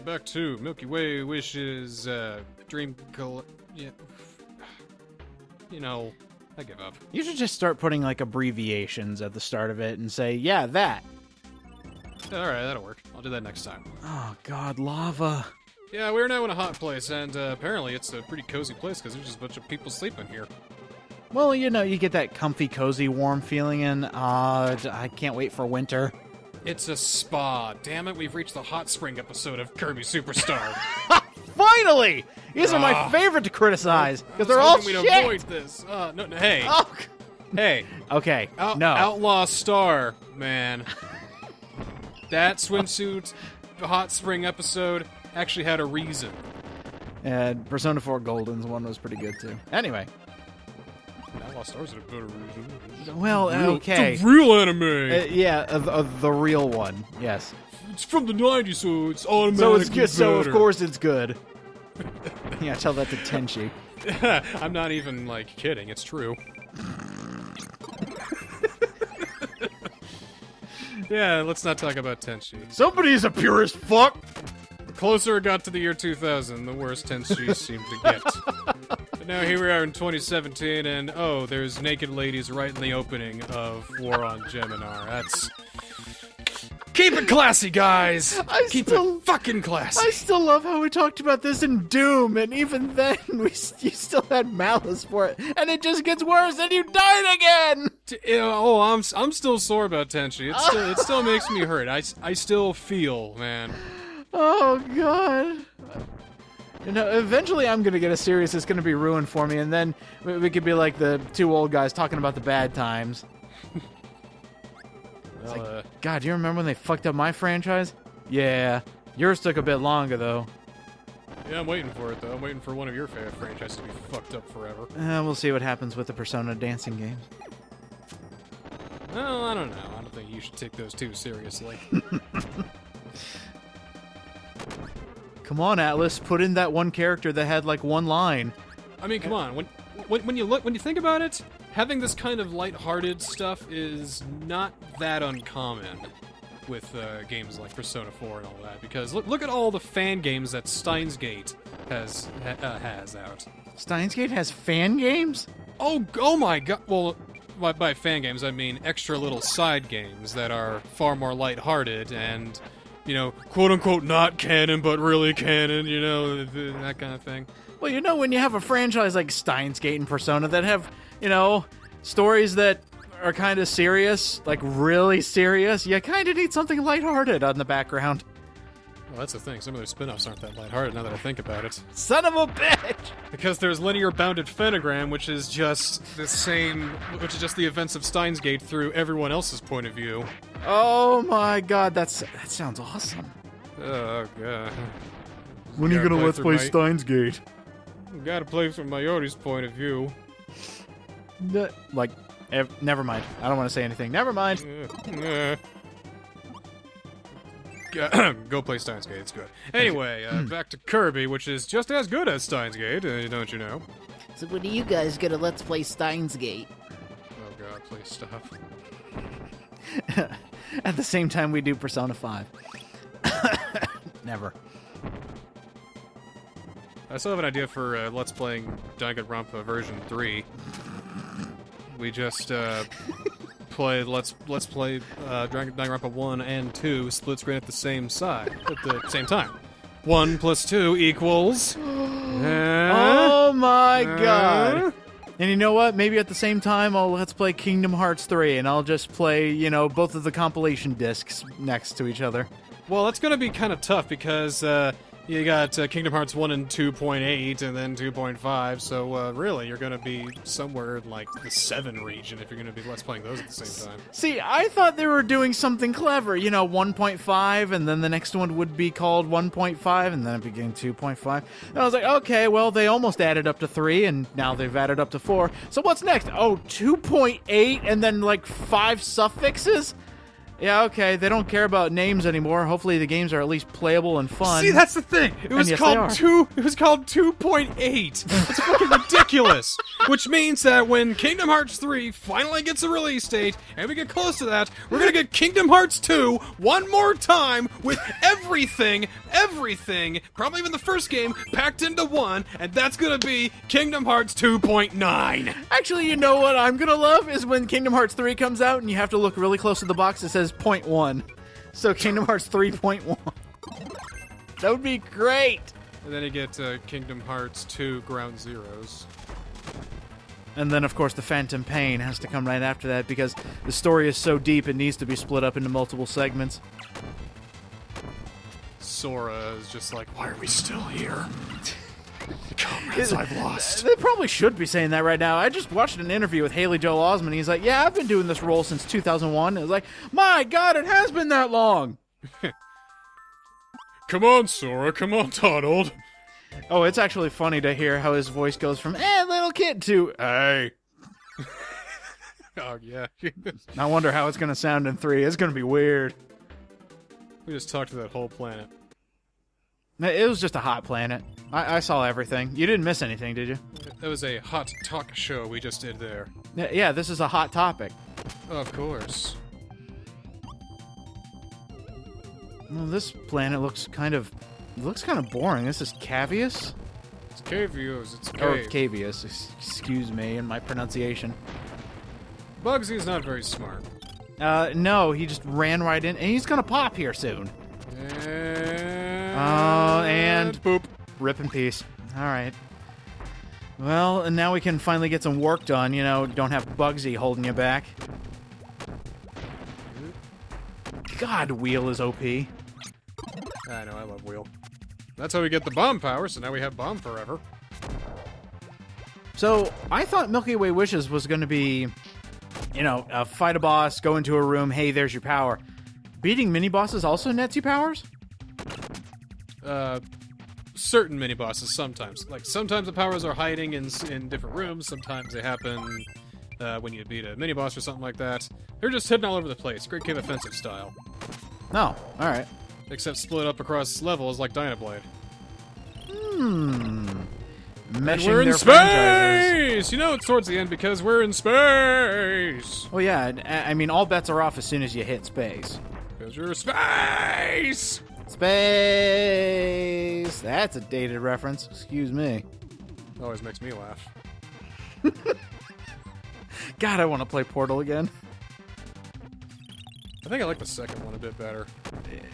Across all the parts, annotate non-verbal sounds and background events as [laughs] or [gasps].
Back to Milky Way wishes, uh, dream. Col- yeah. You know, I give up. You should just start putting like abbreviations at the start of it and say, yeah, that. All right, that'll work. I'll do that next time. Oh, God, lava. Yeah, we're now in a hot place, and uh, apparently it's a pretty cozy place because there's just a bunch of people sleeping here. Well, you know, you get that comfy, cozy, warm feeling, and uh, I can't wait for winter. It's a spa. Damn it, we've reached the hot spring episode of Kirby Superstar. [laughs] Finally! These are my Ah. favorite to criticize because they're all shit. we'd avoid this. Uh, no, no, hey, Oh, hey, okay. Out- no. Outlaw Star, man. that swimsuit the hot spring episode actually had a reason. And Persona 4 Golden's one was pretty good too. Anyway, Star's had a better reason. well, Real- okay. The real anime. Uh, yeah, uh, uh, the real one. Yes. it's from the 90s, so it's automatically So it's good. So of course it's good. [laughs] yeah, tell that to Tenchi. [laughs] I'm not even like kidding. It's true. [laughs] yeah, let's not talk about Tenchi. Somebody's a purist fuck. The closer it got to the year 2000, the worse Tenchi seemed to get. But now here we are in 2017, and oh, there's naked ladies right in the opening of War on Geminar. That's. Keep it classy, guys! I Keep still- it fucking classy! I still love how we talked about this in Doom, and even then, [laughs] we you still had malice for it, and it just gets worse, and you died again. T- oh, I'm I'm still sore about Tenchi. It still it still makes me hurt. I I still feel, man. [laughs] Oh God. You know, eventually I'm gonna get a series that's gonna be ruined for me, and then we, we could be like the two old guys talking about the bad times. [laughs] Well, uh, God, do you remember when they fucked up my franchise? Yeah, yours took a bit longer though. yeah, I'm waiting for it though. I'm waiting for one of your favorite franchises to be fucked up forever. Uh, we'll see what happens with the Persona dancing games. Well, I don't know. I don't think you should take those too seriously. [laughs] Come on, Atlus, put in that one character that had like one line. I mean, come on. When, when when you look when you think about it, having this kind of light-hearted stuff is not that uncommon with uh, games like Persona 4 and all that. Because look look at all the fan games that Steins Gate has ha, uh, has out. Steins Gate has fan games? Oh, oh my god. Well, by, by fan games, I mean extra little side games that are far more lighthearted and, you know, quote unquote not canon, but really canon, you know, th- th- that kind of thing. Well, you know, when you have a franchise like Steins Gate and Persona that have, you know, stories that are kind of serious, like really serious, you kind of need something lighthearted on the background. Well, that's the thing. Some of their spin offs aren't that lighthearted now that I think about it. Son of a bitch! Because there's linear bounded Phenogram, which is just the same, which is just the events of Steins Gate through everyone else's point of view. Oh my god, that's that sounds awesome. Oh, God. When are you gonna let's play Steins Gate? Gotta play from Mayuri's point of view. Like, ev- never mind. I don't want to say anything. Never mind. Uh, Go play Steins Gate, it's good. Anyway, uh, back to Kirby, which is just as good as Steins Gate, uh, don't you know? So when are you guys gonna let's play Steins Gate? Oh god, please stop. [laughs] At the same time, we do Persona 5. [coughs] never. I still have an idea for uh, Let's Playing Danganronpa version 3. We just uh, play Let's Let's Play uh, Dragon- Danganronpa 1 and 2 split screen at the same side, at the same time. 1 plus 2 equals... [gasps] Oh my god. Uh, And you know what? Maybe at the same time, I'll let's play Kingdom Hearts 3, and I'll just play, you know, both of the compilation discs next to each other. Well, that's going to be kind of tough because uh, you got uh, Kingdom Hearts 1 and 2.8 and then 2.5, so uh, really you're going to be somewhere in like the 7 region if you're going to be Let's Playing those at the same time. See, I thought they were doing something clever, you know, 1.5, and then the next one would be called 1.5, and then it became 2.5. And I was like, okay, well, they almost added up to 3, and now they've added up to 4. So what's next? Oh, 2.8, and then like 5 suffixes? Yeah, okay. They don't care about names anymore. Hopefully, the games are at least playable and fun. See, that's the thing. It was yes, called two. It was called two point eight. It's fucking [laughs] ridiculous. Which means that when Kingdom Hearts three finally gets a release date, and we get close to that, we're gonna get Kingdom Hearts two one more time with everything, everything, probably even the first game packed into one, and that's gonna be Kingdom Hearts two point nine. Actually, you know what I'm gonna love is when Kingdom Hearts 3 comes out and you have to look really close at the box that says point one. So Kingdom Hearts 3.1. that would be great. And then you get uh, Kingdom Hearts two Ground Zeroes. And then, of course, the Phantom Pain has to come right after that because the story is so deep it needs to be split up into multiple segments. Sora is just like, why are we still here? [laughs] Comrades I've lost. They probably should be saying that right now. I just watched an interview with Haley Joel Osment. He's like, "Yeah, I've been doing this role since 2001." It was like, "My God, it has been that long." [laughs] Come on, Sora. Come on, Donald. Oh, it's actually funny to hear how his voice goes from "eh, little kid" to Hey. [laughs] oh yeah. [laughs] I wonder how it's going to sound in three. It's going to be weird. we just talked to that whole planet. It was just a hot planet. I, I saw everything. You didn't miss anything, did you? That was a hot talk show we just did there. Yeah, this is a hot topic. Of course. Well, this planet looks kind of looks kind of boring. This is Cavios It's cave views. It's or cave. Cavios. Excuse me in my pronunciation. Bugzzy's not very smart. Uh, no, he just ran right in, and he's gonna pop here soon. Oh, and- boop. Rip in peace. All right. Well, and now we can finally get some work done. You know, don't have Bugzzy holding you back. God, Wheel is OP. I know. I love Wheel. That's how we get the bomb power. So now we have bomb forever. So I thought Milky Way Wishes was going to be, you know, uh, fight a boss, go into a room, hey, there's your power. Beating mini bosses also nets you powers. Uh, certain mini bosses sometimes. Like sometimes the powers are hiding in in different rooms. Sometimes they happen uh, when you beat a mini boss or something like that. They're just hidden all over the place, Great Cave Offensive style, No, all right. except split up across levels like Dynablade. Hmm. Meshing we're in franchises. space. You know it's towards the end because we're in space. Well, yeah. uh, I mean, all bets are off as soon as you hit space. Because you're space. Space. That's a dated reference. Excuse me. Always makes me laugh. [laughs] God, I want to play Portal again. I think I like the second one a bit better.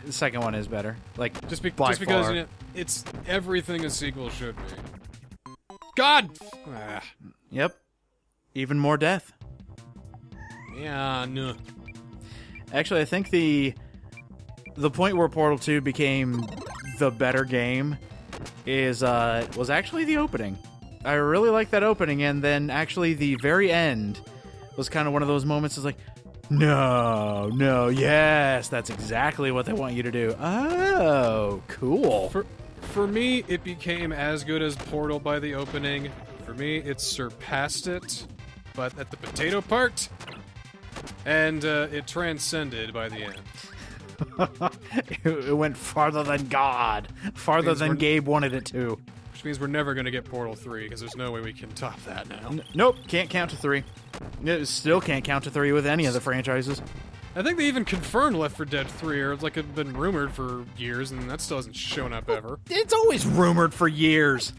The second one is better. Like, Just, be- just because you know, it's everything a sequel should be. God. Ah. yep. Even more death. Yeah, no. Actually, I think the the point where Portal 2 became the better game is uh was actually the opening. I really like that opening and then actually the very end was kind of one of those moments is like no, no, yes, that's exactly what they want you to do. Oh, cool. For for me, it became as good as Portal by the opening. For me, it surpassed it, but at the potato part, and uh, it transcended by the end. [laughs] it went farther than God, farther than Gabe wanted it to. Which means we're never gonna get Portal 3 because there's no way we can top that now. Nope, can't count to three. It still can't count to three with any of the franchises. I think they even confirmed Left 4 Dead 3, or it's like it's been rumored for years, and that still hasn't shown up ever. It's always rumored for years.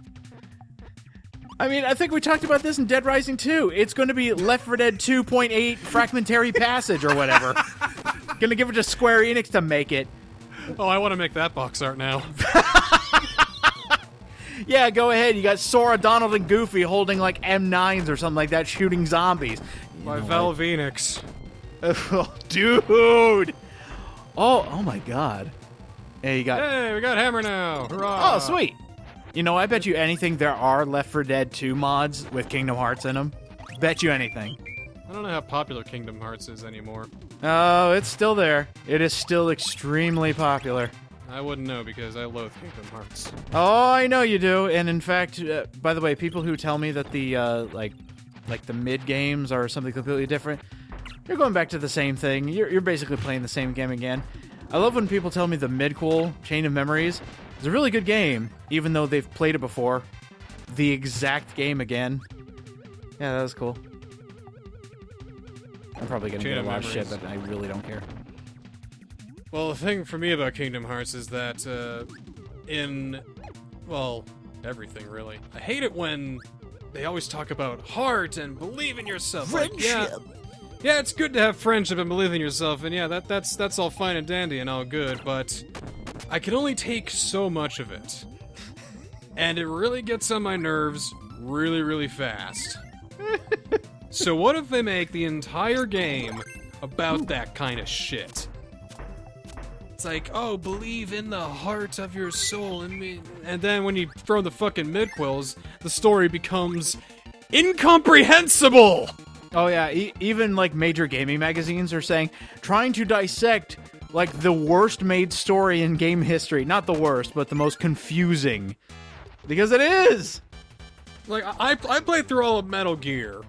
I mean, I think we talked about this in Dead Rising 2. It's going to be Left 4 Dead 2.8 Fragmentary Passage or whatever. [laughs] Gonna give it to Square Enix to make it. Oh, I want to make that box art now. [laughs] Yeah, go ahead. You got Sora, Donald, and Goofy holding like M9s or something like that, shooting zombies. By Valve Enix. [laughs] Oh, dude. Oh, oh my God. Hey, you got. Hey, we got Hammer now! Hurrah! Oh, sweet. You know, I bet you anything there are Left 4 Dead 2 mods with Kingdom Hearts in them. Bet you anything. I don't know how popular Kingdom Hearts is anymore. Oh, it's still there. It is still extremely popular. I wouldn't know because I loathe Kingdom Hearts. Oh, I know you do. And in fact, uh, by the way, people who tell me that the uh, like like the mid games are something completely different, you're going back to the same thing. You're, you're basically playing the same game again. I love when people tell me the Midquel Chain of Memories is a really good game, even though they've played it before. The exact game again. Yeah, that was cool. I'm probably gonna Chain get a lot of shit, but I really don't care. Well, the thing for me about Kingdom Hearts is that uh, in, well, everything really. I hate it when they always talk about heart and believe in yourself. Like, yeah, Friendship. yeah, it's good to have friendship and believe in yourself, and yeah, that that's that's all fine and dandy and all good, but I can only take so much of it, and it really gets on my nerves really, really fast. [laughs] so what if they make the entire game about that kind of shit? It's like, oh, believe in the heart of your soul and me. And then when you throw the fucking midquels, the story becomes incomprehensible. Oh yeah, e- even like major gaming magazines are saying trying to dissect like the worst made story in game history. Not the worst, but the most confusing. Because it is. Like I, I played through all of Metal Gear.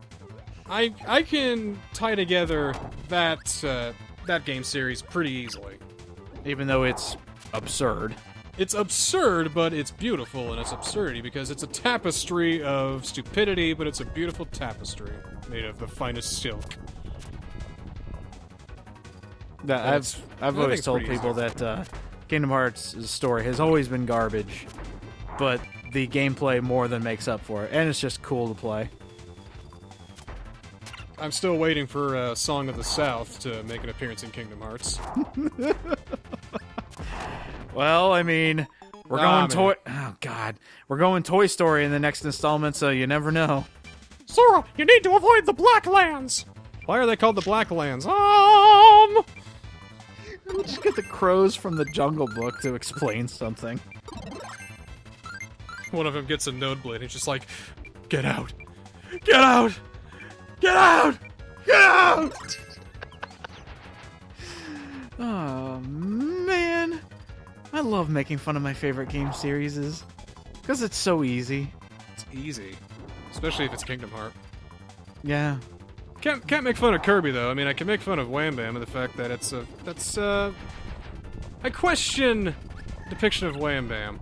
I I can tie together that uh, that game series pretty easily. Even though it's absurd. It's absurd, but it's beautiful in its absurdity because it's a tapestry of stupidity, but it's a beautiful tapestry made of the finest silk. That I've I've always told people that uh, Kingdom Hearts' story has always been garbage, but the gameplay more than makes up for it, and it's just cool to play. I'm still waiting for uh, Song of the South to make an appearance in Kingdom Hearts. [laughs] Well, I mean, we're Ah, going toy. Oh God, we're going Toy Story in the next installment, so you never know. Sora, you need to avoid the Black Lands. Why are they called the Black Lands? Um. We'll just get the crows from the Jungle Book to explain something. One of them gets a node blade. He's just like, get out, get out, get out, get out. Oh man, I love making fun of my favorite game series because it's so easy. It's easy, especially if it's Kingdom Heart. Yeah, Can't can't make fun of Kirby though. I mean, I can make fun of Wham Bam and the fact that it's a that's uh. I question depiction of Wham Bam.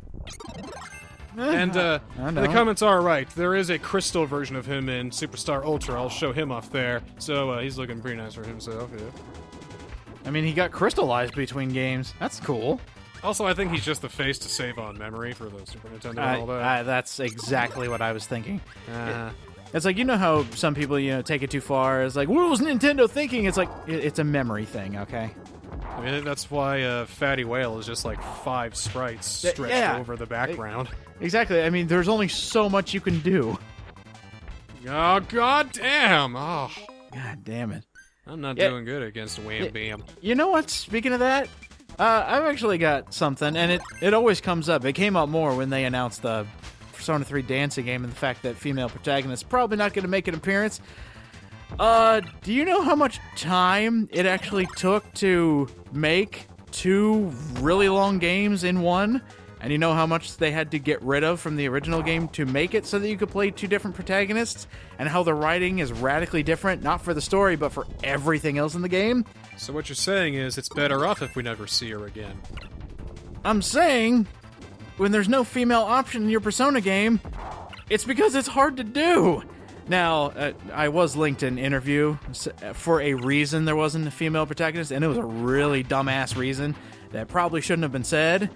[laughs] And uh, the comments are right. There is a crystal version of him in Superstar Ultra. I'll show him off there. So uh, he's looking pretty nice for himself. Yeah. I mean, he got crystallized between games. That's cool. Also, I think he's just the face to save on memory for the Super Nintendo I, and all that. I, that's exactly what I was thinking. Uh, It's like you know how some people you know take it too far. It's like what was Nintendo thinking? It's like it, it's a memory thing. Okay. I mean, that's why uh, Fatty Whale is just like five sprites stretched yeah. over the background. Exactly. I mean, there's only so much you can do. Oh god damn! Oh, God damn it. I'm not Yeah. doing good against Wham Yeah. Bam. You know what? Speaking of that, uh, I've actually got something, and it it always comes up. It came up more when they announced the Persona 3 dancing game and the fact that female protagonist probably not going to make an appearance. Uh, do you know how much time it actually took to make two really long games in one? And you know how much they had to get rid of from the original game to make it so that you could play two different protagonists? And how the writing is radically different, not for the story, but for everything else in the game? So what you're saying is it's better off if we never see her again. I'm saying, when there's no female option in your Persona game, it's because it's hard to do. Now, uh, I was linked an interview for a reason there wasn't a female protagonist, and it was a really dumbass reason that probably shouldn't have been said.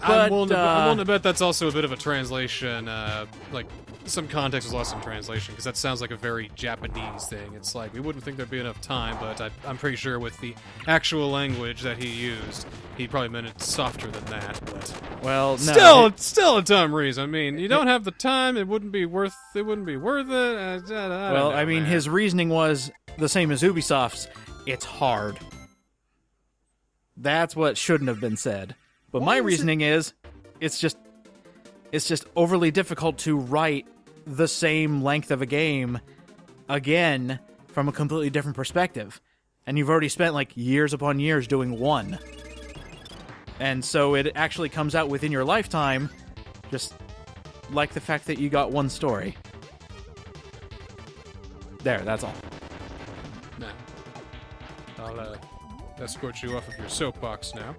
I'm, But, willing to, I'm uh, willing to bet that's also a bit of a translation, uh, like some context is lost in translation because that sounds like a very Japanese thing. It's like we wouldn't think there'd be enough time, but I, I'm pretty sure with the actual language that he used, he probably meant it softer than that. But Well, no. still, it- still a dumb reason. I mean, you don't have the time; it wouldn't be worth. It wouldn't be worth it. I don't well, know, I mean, man. his reasoning was the same as Ubisoft's. It's hard. That's what shouldn't have been said. But my is reasoning is, it's just, it's just overly difficult to write the same length of a game again from a completely different perspective, and you've already spent like years upon years doing one, and so it actually comes out within your lifetime, just like the fact that you got one story. There, that's all. Nah. I'll uh, escort you off of your soapbox now.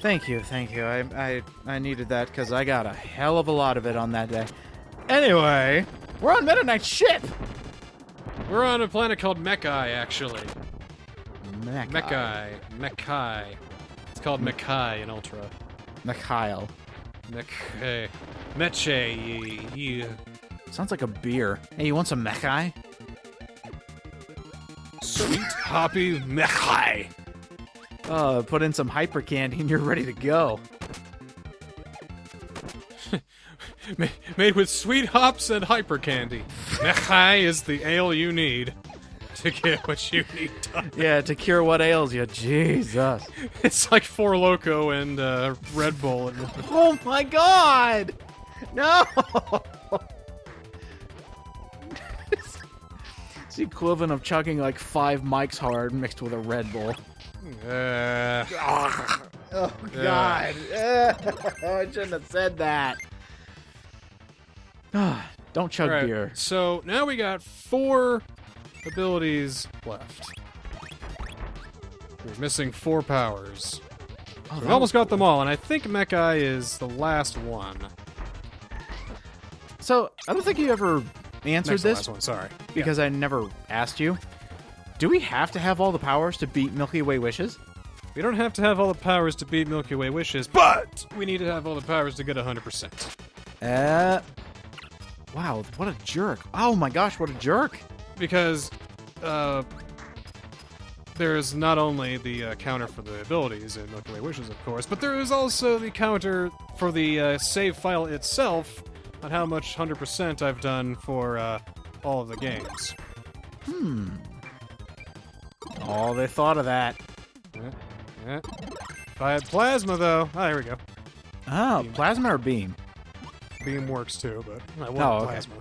Thank you, thank you. I I, I needed that because I got a hell of a lot of it on that day. Anyway, we're on Meta Knight's ship. We're on a planet called Mekai, actually. Mechai. Mekai. Mekai. It's called Mekai in Ultra. Mikhail. Mekai. Meche. Yeah. Sounds like a beer. Hey, you want some Mechai? Sweet hoppy Mekai. Uh, put in some hyper candy and you're ready to go. [laughs] Made with sweet hops and hyper candy. Mekai is the ale you need to get what you need done. [laughs] Yeah, to cure what ails you. Jesus. [laughs] It's like Four Loco and uh, Red Bull. And Oh my god! No! it's the equivalent of chugging like five Mike's Hard mixed with a Red Bull. uh, Oh God. I shouldn't have said that. [sighs] Don't chug Alright, beer. So now we got four abilities left. We're missing four powers. Oh, We've almost got them all, and I think Mekai is the last one. So I don't think you ever answered Next to the this last one, sorry. because I never asked you. Do we have to have all the powers to beat Milky Way wishes? We don't have to have all the powers to beat Milky Way wishes, but we need to have all the powers to get 100%. Uh. Wow, what a jerk. Oh my gosh, what a jerk. Because uh, there's not only the uh, counter for the abilities in Milky Way wishes, of course, but there is also the counter for the uh, save file itself on how much 100% I've done for uh, all of the games. Hmm. Oh, they thought of that. Yeah, yeah. If I had plasma, though, ah, there we go. Oh, Beam. plasma or beam? Beam works too, but I want Oh, okay. plasma.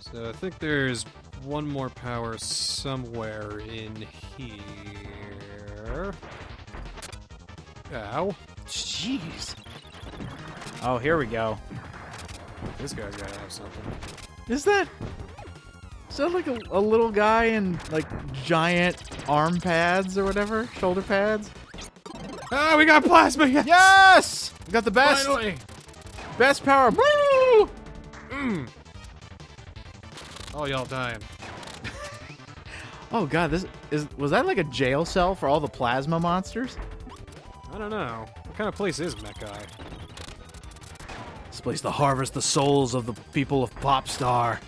So I think there's one more power somewhere in here. Ow. Jeez. Oh, here we go. This guy's gotta have something. Is that. Is that like a, a little guy in like giant arm pads or whatever? Shoulder pads? Ah, we got plasma! Yes! Yes! We got the best! Finally! Best power! Woo! Mm. All y'all dying. [laughs] Oh god, this is was that like a jail cell for all the plasma monsters? I don't know. What kind of place is Mekai? This place to harvest the souls of the people of Popstar.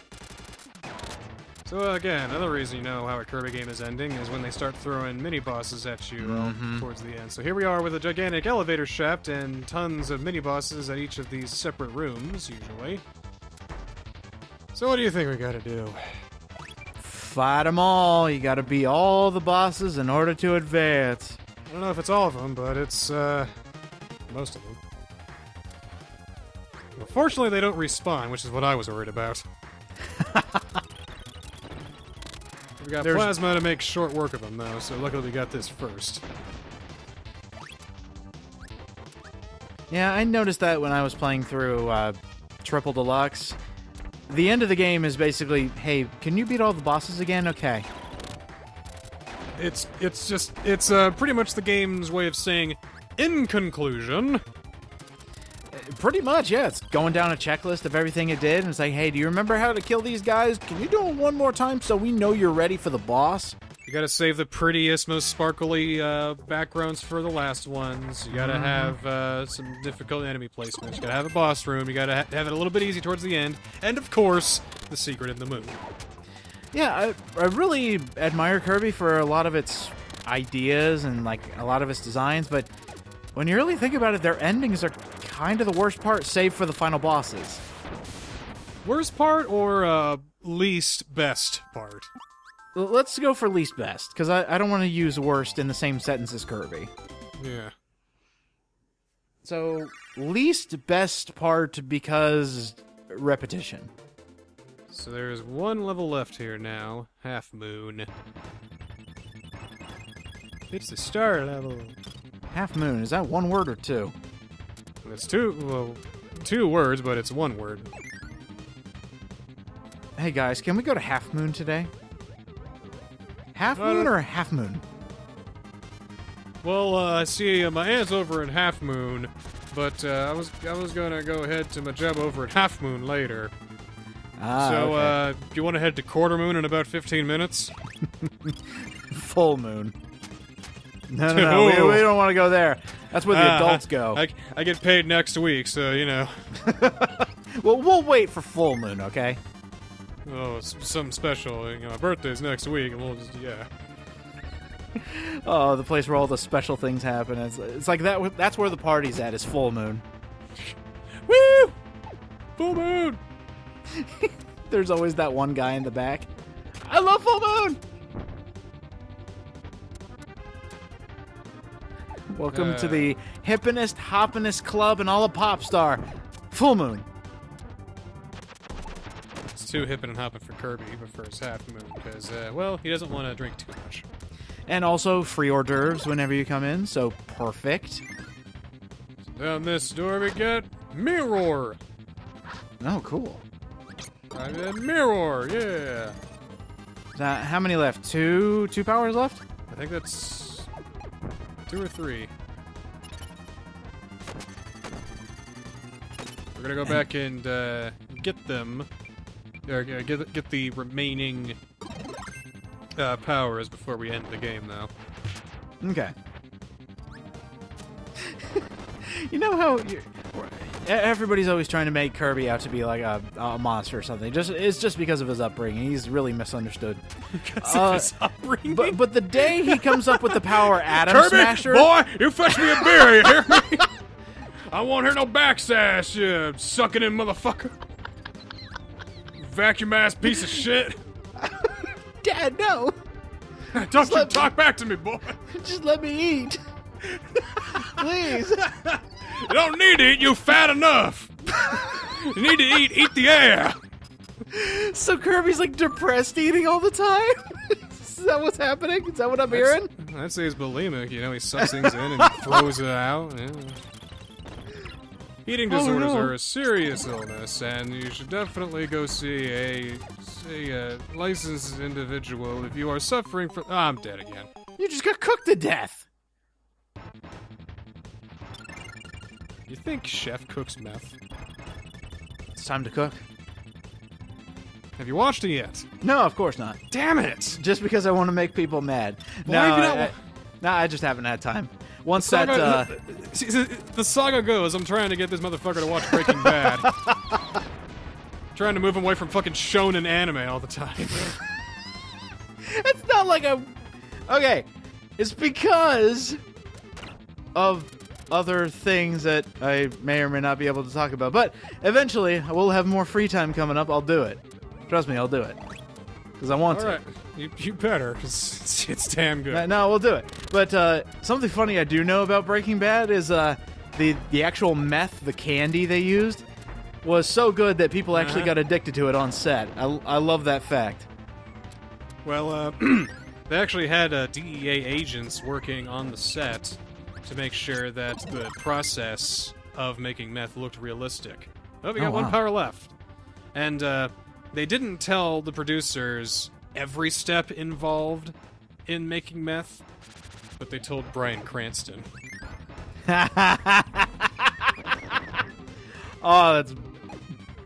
So uh, again, another reason you know how a Kirby game is ending is when they start throwing mini bosses at you uh, Mhm. towards the end. So here we are with a gigantic elevator shaft and tons of mini bosses at each of these separate rooms, usually. So what do you think we gotta do? Fight them all. You gotta be all the bosses in order to advance. I don't know if it's all of them, but it's uh, most of them. Fortunately, they don't respawn, which is what I was worried about. [laughs] we got There's- plasma to make short work of them, though, so luckily we got this first. Yeah, I noticed that when I was playing through uh, Triple Deluxe. The end of the game is basically, hey, can you beat all the bosses again? Okay. It's it's just it's uh, pretty much the game's way of saying, in conclusion, Pretty much, yeah. It's going down a checklist of everything it did, and it's like, hey, do you remember how to kill these guys? Can you do it one more time so we know you're ready for the boss? you gotta save the prettiest, most sparkly uh, backgrounds for the last ones. You gotta have uh, some difficult enemy placements. You gotta have a boss room. You gotta ha- have it a little bit easy towards the end, and of course, the secret in the moon. Yeah, I, I really admire Kirby for a lot of its ideas and like a lot of its designs, but when you really think about it, their endings are kind of the worst part, save for the final bosses. Worst part or uh, least best part? Let's go for least best, because I, I don't want to use worst in the same sentence as Kirby. Yeah. So, least best part because repetition. So there's one level left here now. Half moon. It's the star level. Half Moon, is that one word or two? It's two, well, two words, but it's one word. Hey, guys, can we go to Half Moon today? Half Uh, Moon or Half Moon? Well, uh, I see uh, my aunt's over in Half Moon, but uh, I was I was gonna go ahead to my job over at Half Moon later. Ah, so, okay. uh, do you want to head to Quarter Moon in about 15 minutes? [laughs] Full Moon. No, no, no. we, we don't want to go there. That's where the Uh, adults go. I, I get paid next week, so you know. [laughs] well, we'll wait for Full Moon, okay? Oh, it's something special. You know, my birthday's next week, and we'll just yeah. [laughs] Oh, the place where all the special things happen. It's, it's like that. That's where the party's at. Is Full Moon. [laughs] Woo! Full moon. There's always that one guy in the back. I love Full Moon. Welcome to Uh. the hippinest, hoppinest club in all of Popstar. Full Moon. It's too hippin' and hoppin' for Kirby, but for his Half Moon, because uh, well, he doesn't want to drink too much. And also free hors d'oeuvres whenever you come in, so perfect. Down this door we get Mirror. Oh, cool. I Mirror, yeah. Uh, how many left? Two, two powers left. I think that's two or three. Gonna go back and uh, get them, or uh, get get the remaining uh, powers before we end the game, though. Okay. [laughs] you know how you everybody's always trying to make Kirby out to be like a, a monster or something. Just it's just because of his upbringing. He's really misunderstood. [laughs] Because Uh, of his upbringing. But but the day he comes up with the power [laughs] Atom Kirby, Smasher, boy, you fetch me a beer, you hear me? I won't hear no backsash, you sucking in motherfucker. Vacuum ass piece of shit. Dad, no, [laughs] Don't you let me- talk back to me, boy. just let me eat, please. [laughs] You don't need to eat, you fat enough. You need to eat, eat the air. So Kirby's like depressed eating all the time. [laughs] Is that what's happening? Is that what I'm hearing? I'd say he's bulimic, you know, he sucks things in and throws it out. yeah. Eating Oh, disorders no. are a serious illness, and you should definitely go see a, say, a licensed individual if you are suffering from. Ah, I'm dead again. You just got cooked to death. You think Chef cooks meth? It's time to cook. Have you watched it yet? No, of course not. Damn it! Just because I want to make people mad. Why no, you not I, I- no, I just haven't had time. Once that, Saga- uh, See, see, the saga goes, I'm trying to get this motherfucker to watch Breaking Bad. [laughs] trying to move him away from fucking shonen anime all the time. [laughs] it's not like a. Okay, it's because of other things that I may or may not be able to talk about. But eventually, I will have more free time coming up. I'll do it. Trust me, I'll do it because I want all to. right, you, you better, because it's, it's damn good. Uh, No, we'll do it. But uh, something funny I do know about Breaking Bad is uh, the the actual meth, the candy they used, was so good that people actually Uh-huh. got addicted to it on set. I, I love that fact. Well, uh, [clears throat] they actually had uh, DEA agents working on the set to make sure that the process of making meth looked realistic. Oh, we got Oh, one wow. power left. And uh, they didn't tell the producers every step involved in making meth, but they told Bryan Cranston. [laughs] Oh, that's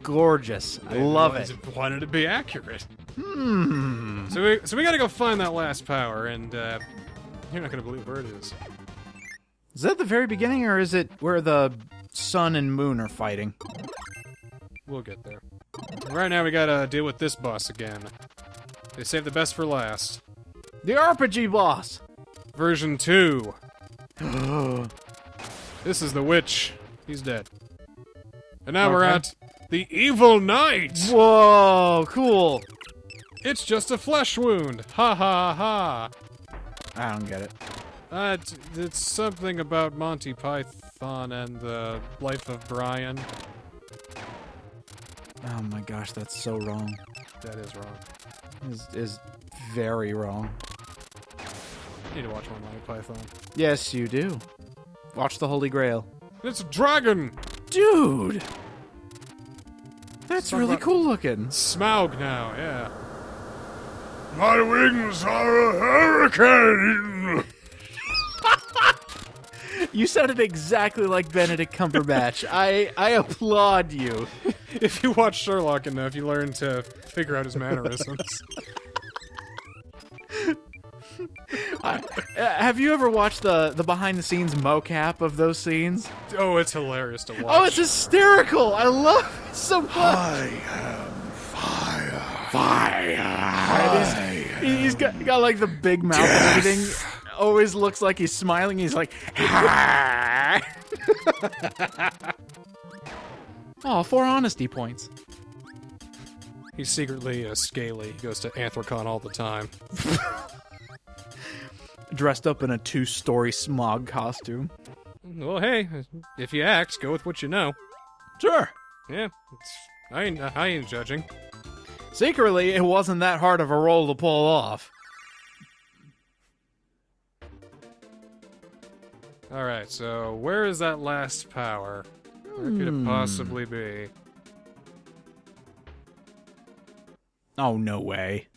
gorgeous. I love wanted it. Wanted to be accurate. Hmm. So we, so we gotta go find that last power, and uh, you're not gonna believe where it is. Is that the very beginning, or is it where the sun and moon are fighting? We'll get there. Right now, we gotta deal with this boss again. They saved the best for last. The RPG boss. Version 2. [gasps] This is the witch. He's dead. And now we're at the Evil Knight. Whoa, cool. It's just a flesh wound. Ha ha ha. I don't get it. Uh, it's, it's something about Monty Python and the life of Brian. Oh my gosh, that's so wrong. That is wrong. Is is very wrong. You need to watch more Monty Python. Yes, you do. Watch the Holy Grail. It's a dragon. Dude. That's talk really cool looking. Smaug now, yeah. My wings are a hurricane. [laughs] You sounded exactly like Benedict Cumberbatch. I I applaud you. [laughs] [laughs] If you watch Sherlock enough, you learn to figure out his mannerisms. [laughs] I- uh, have you ever watched the the behind the scenes mocap of those scenes? oh, it's hilarious to watch. Oh, it's hysterical! I love it so much. I am fire. And he's, he's got, got like the big mouth and everything. Always looks like he's smiling. He's like, [laughs] oh, four honesty points. He's secretly a scaly. He goes to Anthrocon all the time. [laughs] Dressed up in a two story Smaug costume. Well, hey, if you act, go with what you know. Sure. Yeah, it's, I ain't, I ain't judging. Secretly, it wasn't that hard of a role to pull off. All right, so where is that last power? Where could it hmm. possibly be? Oh, no way.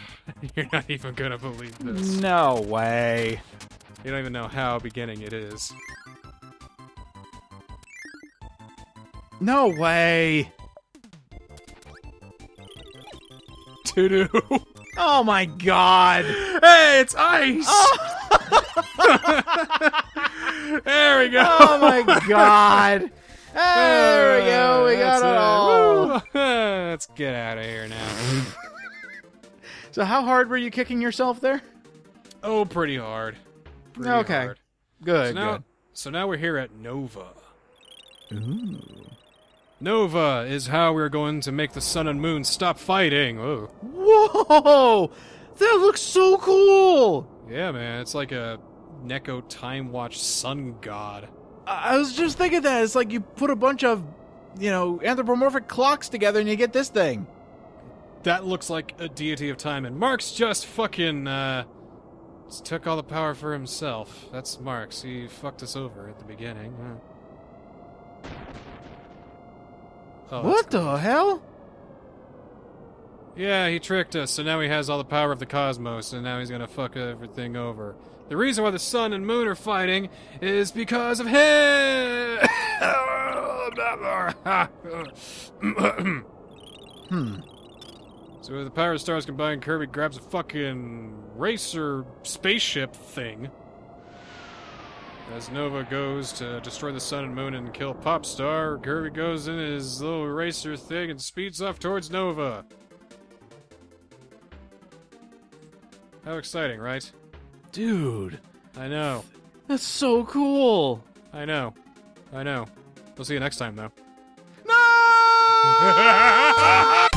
[laughs] You're not even gonna believe this. No way. You don't even know how beginning it is. No way. To do. [laughs] Oh my god. hey, it's ice. Oh. [laughs] there we go. Oh my god. There we go. We got it all. [laughs] Let's get out of here now. [laughs] So, how hard were you kicking yourself there? oh, pretty hard. Pretty Okay. hard. Good. So now, good. so now we're here at Nova. Ooh. Nova is how we're going to make the sun and moon stop fighting. Oh, Whoa! That looks so cool. yeah, man. It's like a Neko Time Watch sun god. I was just thinking that it's like you put a bunch of, you know, anthropomorphic clocks together and you get this thing. That looks like a deity of time, and Marx just fucking uh, took all the power for himself. That's Marx. He fucked us over at the beginning. Huh. Oh, what the hell? Yeah, he tricked us, so now he has all the power of the cosmos, and now he's gonna fuck everything over. The reason why the sun and moon are fighting is because of him! Hmm. So with the power of stars combined, Kirby grabs a fucking racer spaceship thing. As Nova goes to destroy the sun and moon and kill Popstar, Kirby goes in his little racer thing and speeds off towards Nova. How exciting, right? Dude, I know. that's so cool. I know. I know. We'll see you next time, though. No! [laughs]